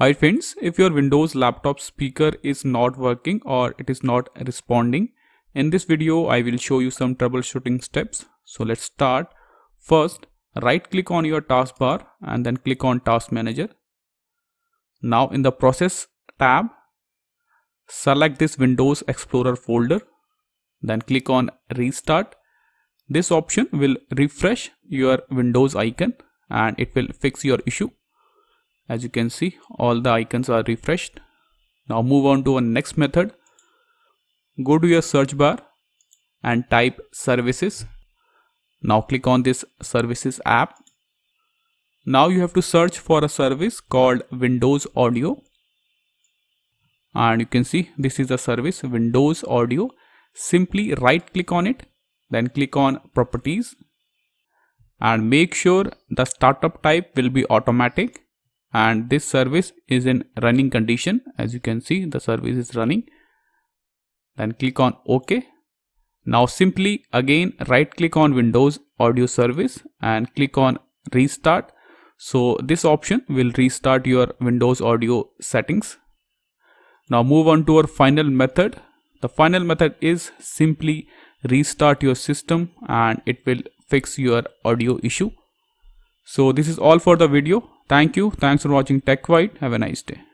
Hi friends, if your Windows laptop speaker is not working or it is not responding, in this video I will show you some troubleshooting steps. So let's start. First, right click on your taskbar and then click on Task Manager. Now in the Process tab, select this Windows Explorer folder, then click on Restart. This option will refresh your Windows icon and it will fix your issue as you can see all the icons are refreshed. Now move on to our next method. Go to your search bar and type services. Now click on this services app. Now you have to search for a service called windows audio. And you can see this is the service windows audio. Simply right click on it then click on properties. And make sure the startup type will be automatic and this service is in running condition. As you can see the service is running. Then click on ok. Now simply again right click on windows audio service and click on restart. So this option will restart your windows audio settings. Now move on to our final method. The final method is simply restart your system and it will fix your audio issue. So this is all for the video Thank you. Thanks for watching TechWhite. Have a nice day.